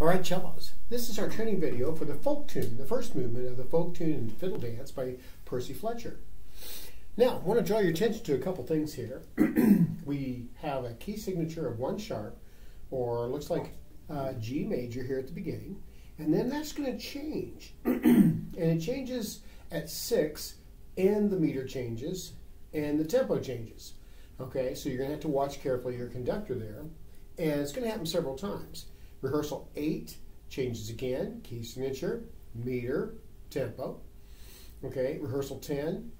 All right, cellos. This is our training video for the folk tune, the first movement of the folk tune and fiddle dance by Percy Fletcher. Now, I want to draw your attention to a couple things here. we have a key signature of one sharp, or looks like uh, G major here at the beginning, and then that's going to change. and it changes at six, and the meter changes, and the tempo changes. Okay, so you're going to have to watch carefully your conductor there, and it's going to happen several times. Rehearsal 8 changes again, key signature, meter, tempo. Okay, rehearsal 10,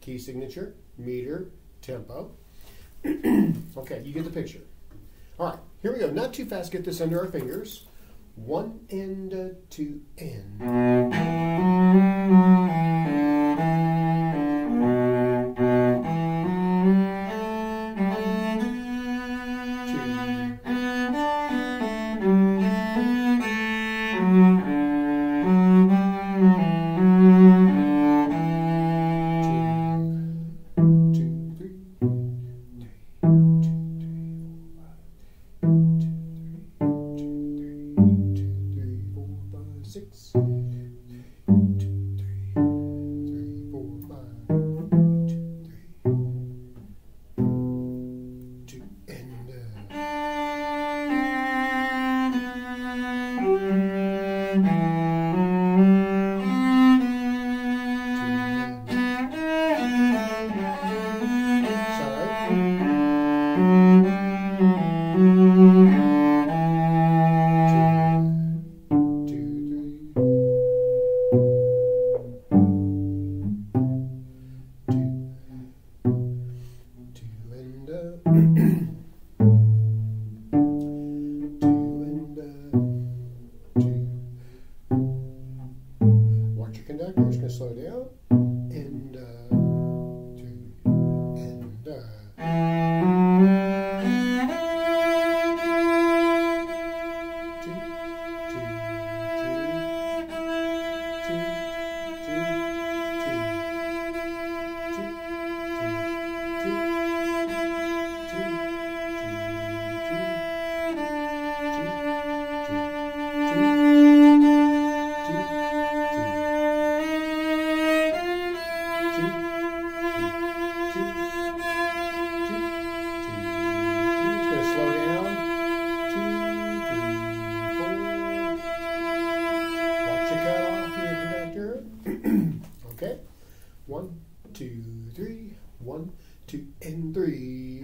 key signature, meter, tempo. okay, you get the picture. All right, here we go. Not too fast, get this under our fingers. One and two and. One, two, three. One, two, and three.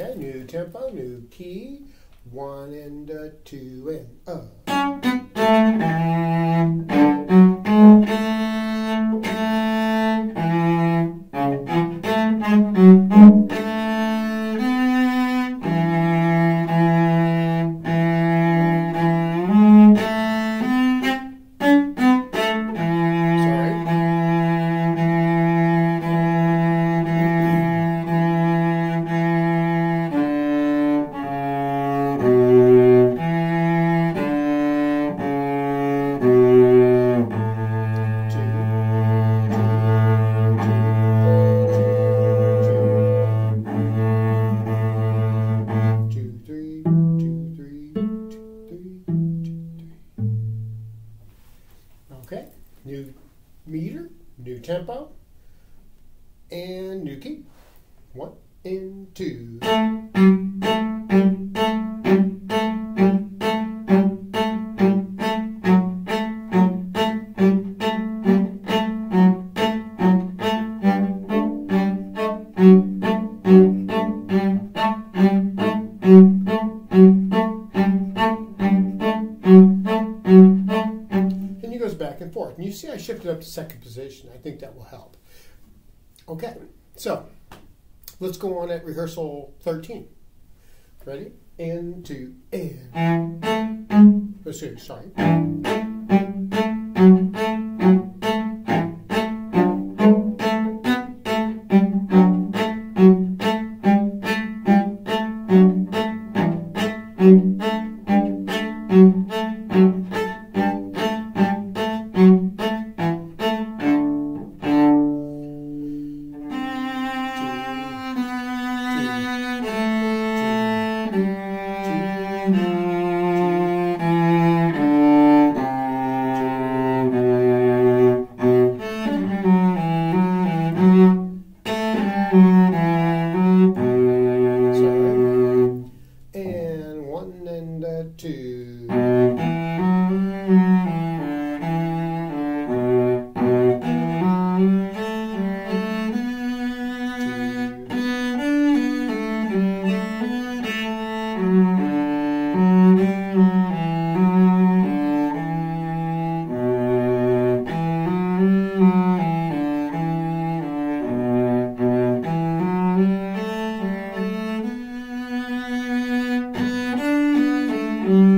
Okay, new tempo, new key. One and uh, two and uh. Meter, new tempo, and new key. One and two. Goes back and forth. And you see I shifted up to second position. I think that will help. Okay, so let's go on at rehearsal 13. Ready? And two, and. Let's see, sorry. Mm.